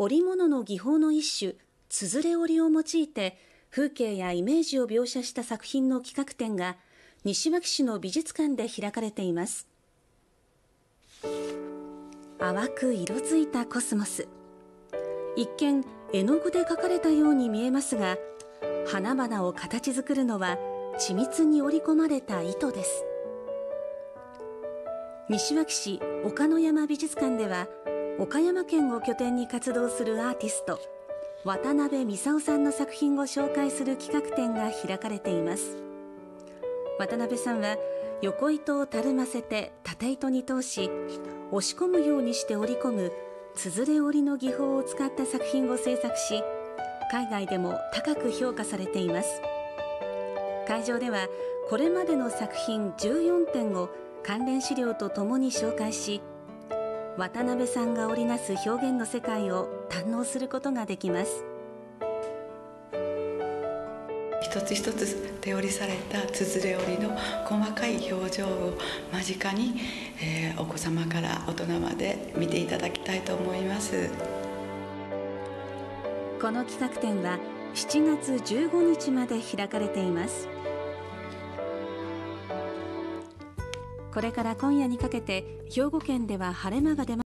織物の技法の一種つづれ織を用いて風景やイメージを描写した作品の企画展が西脇市の美術館で開かれています。淡く色づいたコスモス。一見絵の具で描かれたように見えますが花々を形作るのは緻密に織り込まれた糸です。西脇市岡野山美術館では岡山県を拠点に活動するアーティスト渡辺美沙さんの作品を紹介する企画展が開かれています。渡辺さんは横糸をたるませて縦糸に通し押し込むようにして織り込むつづれ織りの技法を使った作品を制作し海外でも高く評価されています。会場ではこれまでの作品14点を関連資料とともに紹介し渡辺さんが織りなす表現の世界を堪能することができます。一つ一つ手織りされたつづれ織りの細かい表情を間近に、えー、お子様から大人まで見ていただきたいと思います。この企画展は7月15日まで開かれていますこれから今夜にかけて兵庫県では晴れ間が出ます。